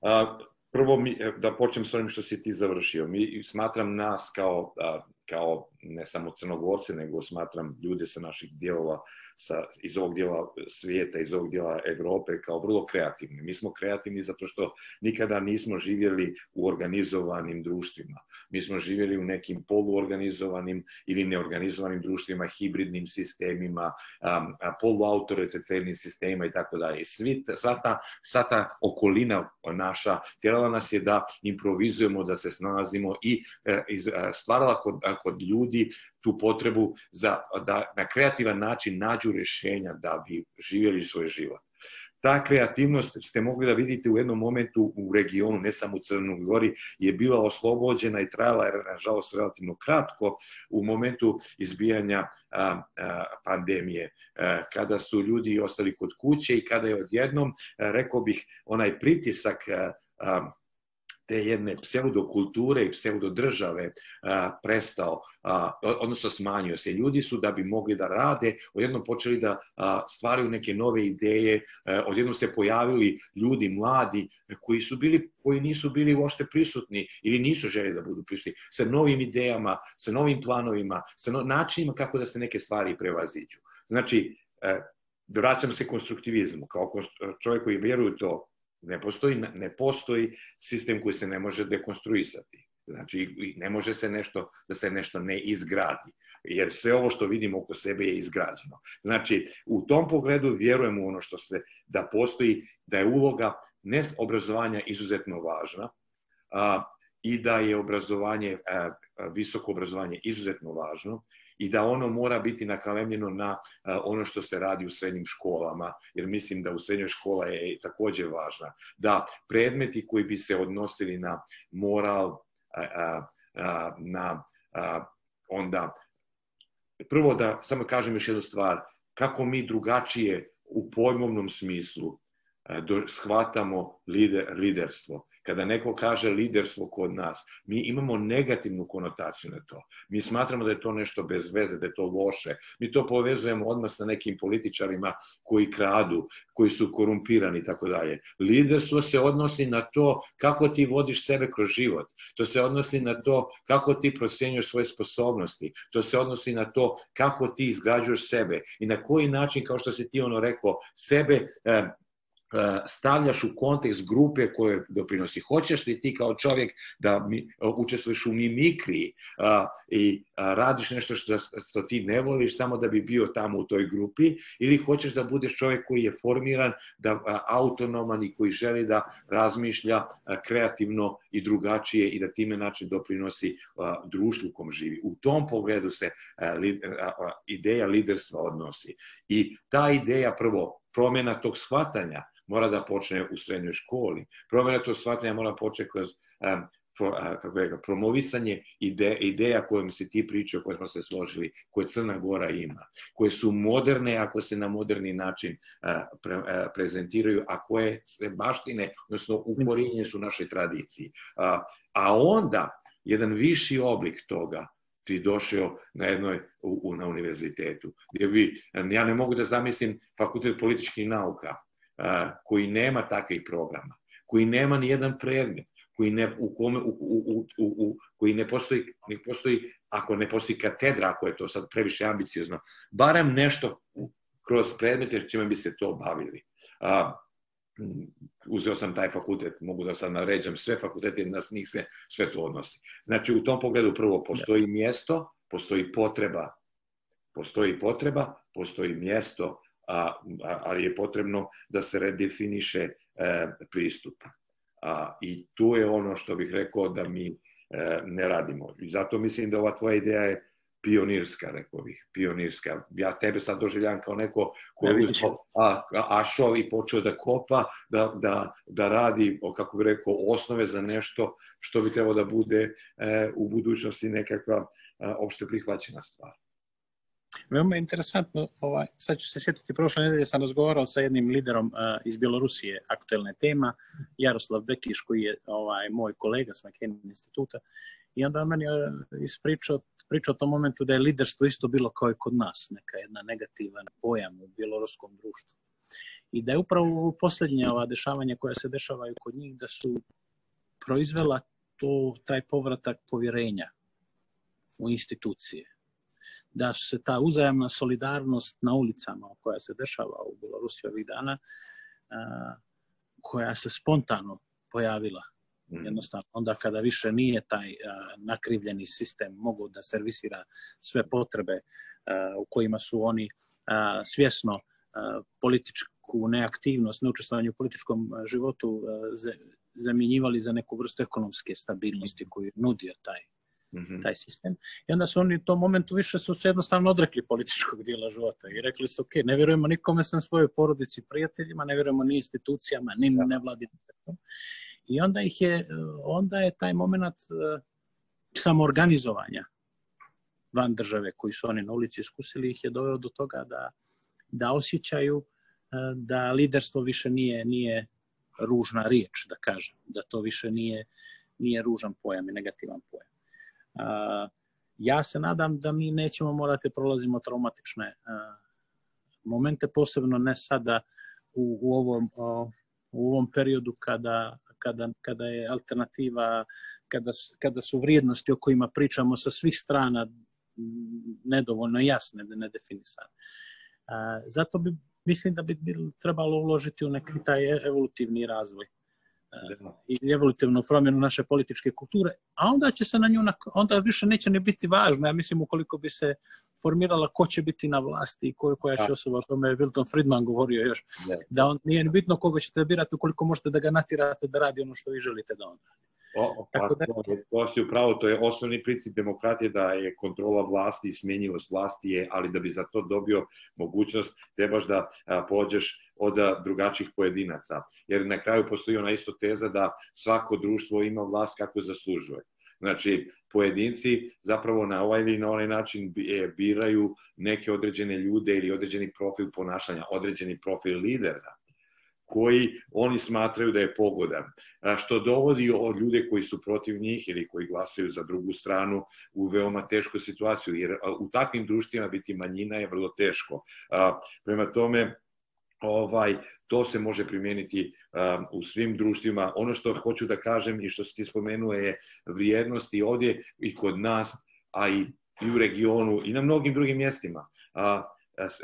A, prvo mi, e, da počnem s onim što si ti završio. Mi smatram nas kao, a, kao ne samo crnogorce, nego smatram ljude sa naših dijelova sa, iz ovog dijela svijeta, iz ovog dijela Evrope kao vrlo kreativni. Mi smo kreativni zato što nikada nismo živjeli u organizovanim društvima. Mi smo živjeli u nekim poluorganizovanim ili neorganizovanim društvima, hibridnim sistemima, um, poluautoritativnim sistemima i tako dalje. Svi, sva, ta, sva ta okolina naša tjerala nas je da improvizujemo, da se snalazimo i e, stvarala kod, kod ljudi tu potrebu za, da na kreativan način nađu rešenja da bi živjeli svoj život. Ta kreativnost ste mogli da vidite u jednom momentu u regionu, ne samo u Crnoj Gori, je bila oslobođena i trajala je, nažalost, relativno kratko u momentu izbijanja a, a, pandemije, a, kada su ljudi ostali kod kuće i kada je odjednom, a, rekao bih, onaj pritisak a, a, te jedne pseudokulture i pseudodržave a, prestao, a, odnosno smanjio se. Ljudi su da bi mogli da rade, odjednom počeli da a, stvaraju neke nove ideje, a, odjednom se pojavili ljudi mladi koji su bili koji nisu bili uopšte prisutni ili nisu želi da budu prisutni, sa novim idejama, sa novim planovima, sa no, načinima kako da se neke stvari prevaziđu. Znači, e, vraćam se konstruktivizmu, kao čovjek koji vjeruje to, Ne postoji, ne postoji sistem koji se ne može dekonstruisati. Znači, ne može se nešto, da se nešto ne izgradi. Jer sve ovo što vidimo oko sebe je izgrađeno. Znači, u tom pogledu vjerujemo u ono što se, da postoji, da je uloga ne obrazovanja izuzetno važna a, i da je obrazovanje, a, visoko obrazovanje izuzetno važno i da ono mora biti nakalemljeno na ono što se radi u srednjim školama, jer mislim da u srednjoj škola je takođe važna. Da predmeti koji bi se odnosili na moral, na onda prvo da samo kažem još jednu stvar, kako mi drugačije u pojmovnom smislu shvatamo lider, liderstvo kada neko kaže liderstvo kod nas, mi imamo negativnu konotaciju na to. Mi smatramo da je to nešto bez veze, da je to loše. Mi to povezujemo odmah sa nekim političarima koji kradu, koji su korumpirani i tako dalje. Liderstvo se odnosi na to kako ti vodiš sebe kroz život. To se odnosi na to kako ti procjenjuješ svoje sposobnosti. To se odnosi na to kako ti izgrađuješ sebe i na koji način, kao što si ti ono rekao, sebe stavljaš u kontekst grupe koje doprinosi. Hoćeš li ti kao čovjek da mi, učestvuješ u mimikriji a, i a, radiš nešto što, što ti ne voliš samo da bi bio tamo u toj grupi ili hoćeš da budeš čovjek koji je formiran, da a, autonoman i koji želi da razmišlja a, kreativno i drugačije i da time način doprinosi a, društvu u kom živi. U tom pogledu se a, li, a, ideja liderstva odnosi. I ta ideja prvo promjena tog shvatanja mora da počne u srednjoj školi. Promjena tog shvatanja mora početi kroz um, for, a, kako je, promovisanje ide, ideja kojom se ti pričao, koje smo se složili, koje Crna Gora ima, koje su moderne ako se na moderni način a, pre, a, prezentiraju, a koje se baštine, odnosno ukorinje su našoj tradiciji. A, a onda, jedan viši oblik toga, ti došao na jednoj u, u, na univerzitetu, gdje bi, ja ne mogu da zamislim fakultet političkih nauka, koji nema takvih programa, koji nema ni jedan predmet, koji ne, u kome, u, u, u, u, koji ne postoji, ne postoji, ako ne postoji katedra, ako je to sad previše ambiciozno, barem nešto kroz predmete čime bi se to bavili. A, uzeo sam taj fakultet, mogu da sad naređam sve fakultete, na njih se sve to odnosi. Znači, u tom pogledu prvo postoji mjesto, postoji potreba, postoji potreba, postoji mjesto, a, ali je potrebno da se redefiniše e, pristup. A, I tu je ono što bih rekao da mi e, ne radimo. I zato mislim da ova tvoja ideja je pionirska, rekao bih, pionirska. Ja tebe sad doživljam kao neko ko je a, ašao i počeo da kopa, da, da, da radi, kako bih rekao, osnove za nešto što bi trebalo da bude e, u budućnosti nekakva e, opšte prihvaćena stvar. Veoma interesantno, ovaj, sad ću se sjetiti, prošle nedelje sam razgovarao sa jednim liderom uh, iz Bjelorusije, aktuelna tema, Jaroslav Bekiš, koji je ovaj, moj kolega s McKinney instituta, i onda on meni ispričao pričao o tom momentu da je liderstvo isto bilo kao i kod nas, neka jedna negativan pojam u bjeloruskom društvu. I da je upravo u posljednje ova dešavanja koja se dešavaju kod njih, da su proizvela to, taj povratak povjerenja u institucije da se ta uzajamna solidarnost na ulicama koja se dešava u Belorusiji ovih dana, koja se spontano pojavila mm. jednostavno onda kada više nije taj nakrivljeni sistem mogu da servisira sve potrebe u kojima su oni svjesno političku neaktivnost, neučestvovanje u političkom životu zamjenjivali za neku vrstu ekonomske stabilnosti koju nudio taj -hmm. taj sistem. I onda su oni u tom momentu više su se jednostavno odrekli političkog dijela života i rekli su, ok, ne vjerujemo nikome sam svojoj porodici prijateljima, ne vjerujemo ni institucijama, ni da. nevladinim I onda ih je, onda je taj moment uh, samoorganizovanja van države koji su oni na ulici iskusili ih je doveo do toga da, da osjećaju uh, da liderstvo više nije, nije ružna riječ, da kažem, da to više nije, nije ružan pojam i negativan pojam ja se nadam da mi nećemo morati prolazimo traumatične momente, posebno ne sada u, u, ovom, u ovom periodu kada, kada, kada je alternativa, kada, kada su vrijednosti o kojima pričamo sa svih strana nedovoljno jasne, nedefinisane. Zato bi, mislim da bi trebalo uložiti u neki taj evolutivni razvoj i evolutivnu promjenu naše političke kulture, a onda će se na nju, onda više neće ne biti važno, ja mislim ukoliko bi se formirala ko će biti na vlasti i koja, koja će osoba, o tome je Wilton Friedman govorio još, da. on, nije bitno koga ćete birati ukoliko možete da ga natirate da radi ono što vi želite da on radi. O, pa, da... to, to si upravo, to je osnovni princip demokratije da je kontrola vlasti i smjenjivost vlasti je, ali da bi za to dobio mogućnost trebaš da a, pođeš od drugačijih pojedinaca. Jer na kraju postoji ona isto teza da svako društvo ima vlast kako zaslužuje. Znači, pojedinci zapravo na ovaj ili na onaj način e, biraju neke određene ljude ili određeni profil ponašanja, određeni profil lidera koji oni smatraju da je pogodan, što dovodi od ljude koji su protiv njih ili koji glasaju za drugu stranu u veoma tešku situaciju, jer u takvim društvima biti manjina je vrlo teško. Prema tome, ovaj to se može primijeniti u svim društvima. Ono što hoću da kažem i što se ti spomenuo je vrijednost i ovdje i kod nas, a i, i u regionu i na mnogim drugim mjestima. A,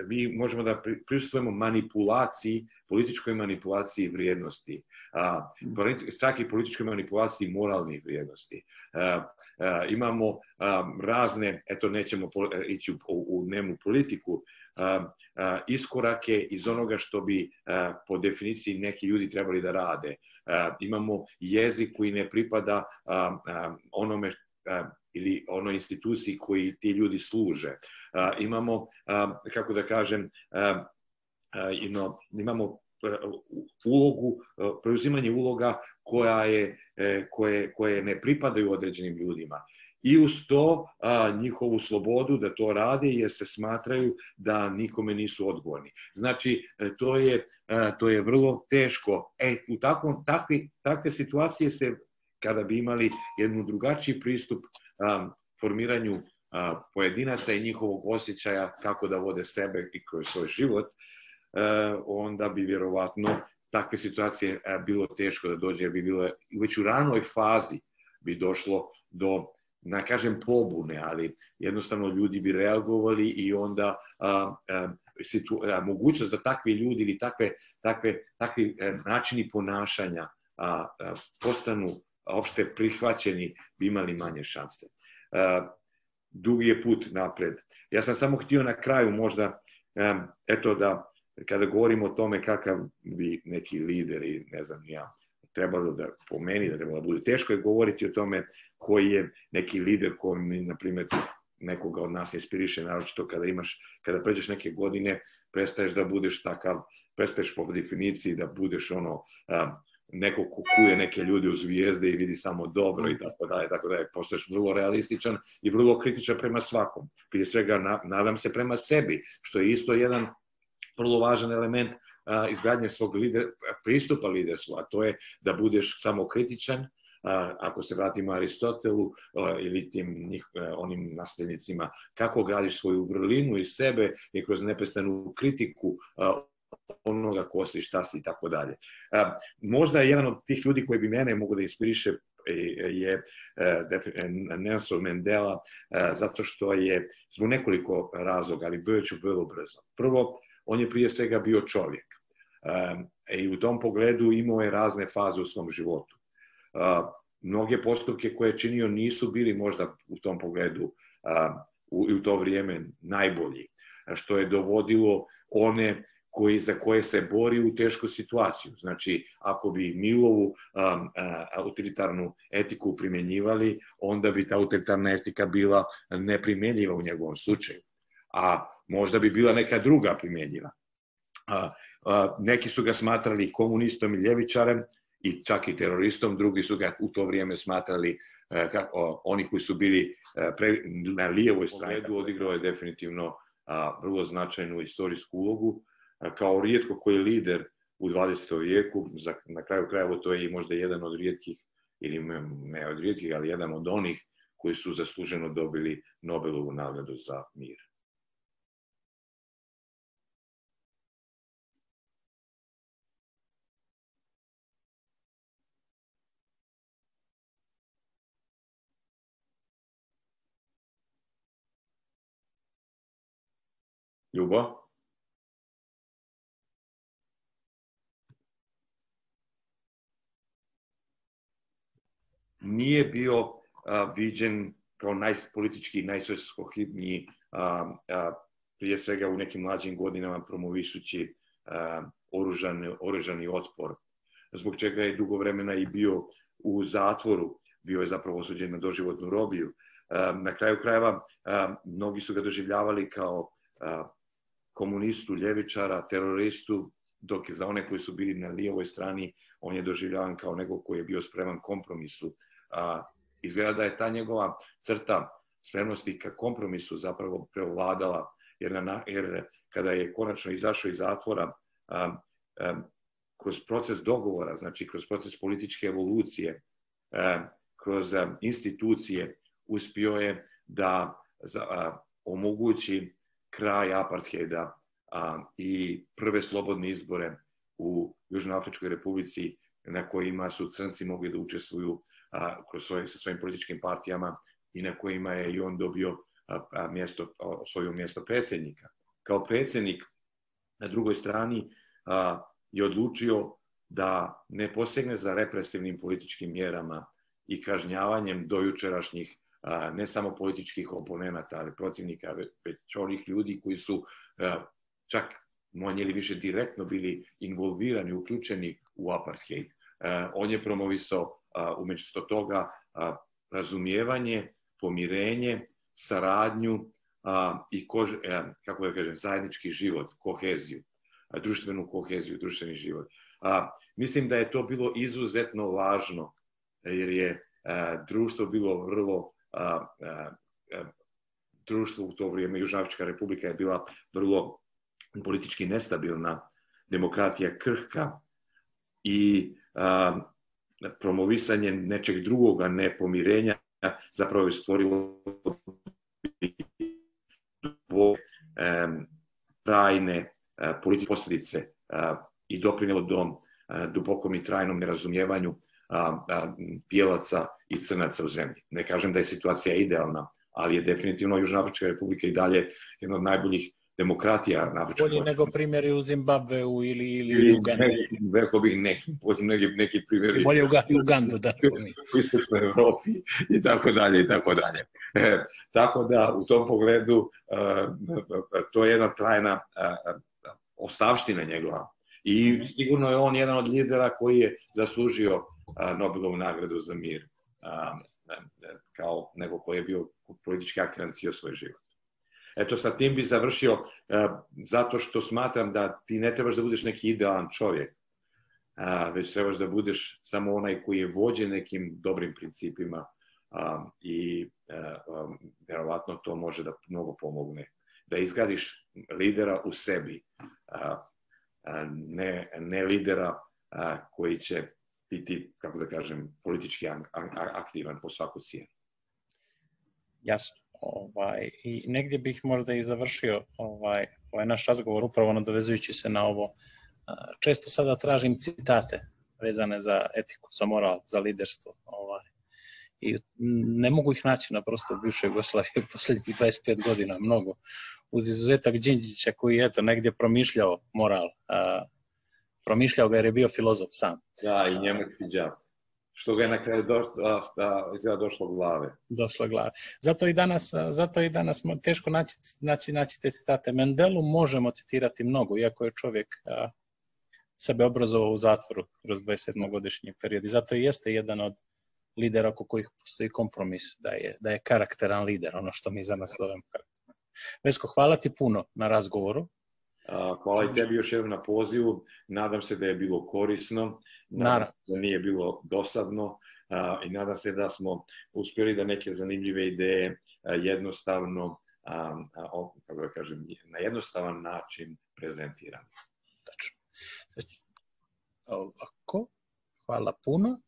mi možemo da prisustujemo manipulaciji, političkoj manipulaciji vrijednosti, čak i političkoj manipulaciji moralnih vrijednosti. Imamo razne, eto nećemo ići u, u dnevnu politiku, iskorake iz onoga što bi po definiciji neki ljudi trebali da rade. Imamo jezik koji ne pripada onome ili onoj instituciji koji ti ljudi služe. Imamo, kako da kažem, imamo ulogu, preuzimanje uloga koja je, e, koje, koje ne pripadaju određenim ljudima i uz to a, njihovu slobodu da to rade jer se smatraju da nikome nisu odgovorni. Znači, e, to je, a, to je vrlo teško. E, u takvom, takvi, takve situacije se, kada bi imali jednu drugačiji pristup a, formiranju a, pojedinaca i njihovog osjećaja kako da vode sebe i kroz svoj život, e, onda bi vjerovatno takve situacije a, bilo teško da dođe, jer bi bilo već u ranoj fazi bi došlo do ne kažem pobune, ali jednostavno ljudi bi reagovali i onda a, a, situ, a, mogućnost da takvi ljudi ili takve, takve, takvi e, načini ponašanja a, postanu opšte prihvaćeni bi imali manje šanse. A, dugi je put napred. Ja sam samo htio na kraju možda, a, eto da kada govorimo o tome kakav bi neki lider i ne znam ja, trebalo da po meni da trebalo da bude teško je govoriti o tome koji je neki lider koji mi na primjer nekoga od nas inspiriše naročito kada imaš kada pređeš neke godine prestaješ da budeš takav prestaješ po definiciji da budeš ono neko ko kuje neke ljude u zvijezde i vidi samo dobro i tako dalje, tako dalje. Postaješ vrlo realističan i vrlo kritičan prema svakom. Prije svega, na, nadam se prema sebi, što je isto jedan vrlo važan element izgradnje svog lider, pristupa liderstvu, a to je da budeš samo kritičan, ako se vratimo Aristotelu ili tim njih, onim nasljednicima, kako gradiš svoju vrlinu iz sebe i kroz neprestanu kritiku onoga ko si, šta si i tako dalje. Možda jedan od tih ljudi koji bi mene mogu da inspiriše je Nelson Mandela zato što je zbog nekoliko razloga, ali bio ću vrlo brzo. Prvo, on je prije svega bio čovjek. I u tom pogledu imao je razne faze u svom životu. Mnoge postupke koje je činio nisu bili možda u tom pogledu u, u to vrijeme najbolji, što je dovodilo one koji, za koje se bori u tešku situaciju. Znači, ako bi Milovu um, autoritarnu etiku primjenjivali, onda bi ta autoritarna etika bila neprimenjiva u njegovom slučaju. A možda bi bila neka druga primjenjiva. A, a, neki su ga smatrali komunistom i ljevičarem, i čak i teroristom, drugi su ga u to vrijeme smatrali e, kako, oni koji su bili e, pre, na lijevoj strani. odigrao je definitivno a, vrlo značajnu istorijsku ulogu, a, kao rijetko koji lider u 20. vijeku, za, na kraju krajeva to je i možda jedan od rijetkih, ili ne od rijetkih, ali jedan od onih koji su zasluženo dobili Nobelovu nagradu za mir. Ljubo? Nije bio a, viđen kao naj, politički najsveshohidniji, a, a, prije svega u nekim mlađim godinama promovišući oružani, oružani otpor, zbog čega je dugo vremena i bio u zatvoru, bio je zapravo osuđen na doživotnu robiju. Na kraju krajeva, mnogi su ga doživljavali kao komunistu, ljevičara, teroristu, dok je za one koji su bili na lijevoj strani, on je doživljavan kao nego koji je bio spreman kompromisu. A, izgleda da je ta njegova crta spremnosti ka kompromisu zapravo preovladala, jer, na, jer kada je konačno izašao iz zatvora, a, a, kroz proces dogovora, znači kroz proces političke evolucije, a, kroz a, institucije, uspio je da za, a, omogući kraj apartheida a, i prve slobodne izbore u Južnoafričkoj republici na kojima su crnci mogli da učestvuju a, kroz svoje, sa svojim političkim partijama i na kojima je i on dobio a, a, mjesto, a, svoju mjesto predsjednika kao predsjednik na drugoj strani a, je odlučio da ne posegne za represivnim političkim mjerama i kažnjavanjem dojučerašnjih a, ne samo političkih oponenata, ali protivnika, već onih ljudi koji su a, čak manje ili više direktno bili involvirani, uključeni u apartheid. A, on je promovisao umeđu toga razumijevanje, pomirenje, saradnju i e, kako da kažem, zajednički život, koheziju, društvenu koheziju, društveni život. Mislim da je to bilo izuzetno važno, jer je a, društvo bilo vrlo a, društvo u to vrijeme, Južnoafrička republika je bila vrlo politički nestabilna, demokratija krhka i promovisanje nečeg drugoga, ne pomirenja, zapravo je stvorilo trajne političke posljedice i doprinjelo do dubokom i trajnom nerazumijevanju bijelaca i crnaca u zemlji. Ne kažem da je situacija idealna, ali je definitivno Južnoafrička republika i dalje jedna od najboljih demokratija na Bolji nego primjeri u Zimbabveu ili, ili, ili Uganda. Rekao bih neki, neki, neki primjeri. Bolje u Ugandu, da. U istočnoj Evropi i tako dalje i tako dalje. E, tako da u tom pogledu e, to je jedna trajna e, ostavština njegova. I sigurno je on jedan od lidera koji je zaslužio Nobelovu nagradu za mir kao neko koji je bio politički aktivan cijel svoj život. Eto, sa tim bi završio, uh, zato što smatram da ti ne trebaš da budeš neki idealan čovjek, uh, već trebaš da budeš samo onaj koji je vođen nekim dobrim principima i um, verovatno to može da mnogo pomogne. Da izgradiš lidera u sebi, ne, ne lidera koji će biti, kako da kažem, politički aktivan po svaku cijenu. Jasno. Ovaj, I negdje bih možda i završio ovaj, ovaj naš razgovor upravo nadovezujući se na ovo. Često sada tražim citate vezane za etiku, za moral, za liderstvo. Ovaj. I ne mogu ih naći na prosto u bivšoj Jugoslaviji poslednjih 25 godina, mnogo. Uz izuzetak Đinđića koji je eto, negdje promišljao moral. A, promišljao ga jer je bio filozof sam. Da, i njemu je što ga je na kraju došlo, da, došlo glave. Došlo glave. Zato i danas, zato i danas teško naći, naći, naći te citate. Mendelu možemo citirati mnogo, iako je čovjek a, sebe obrazovao u zatvoru kroz 27-godišnji period. I zato i jeste jedan od lidera oko kojih postoji kompromis, da je, da je karakteran lider, ono što mi za nas zovemo karakteran. Vesko, hvala ti puno na razgovoru. Hvala i tebi još jednom na pozivu. Nadam se da je bilo korisno. Naravno. Da nije bilo dosadno i nadam se da smo uspjeli da neke zanimljive ideje jednostavno, kako da kažem, na jednostavan način prezentiramo. Tačno. Ovako, hvala puno.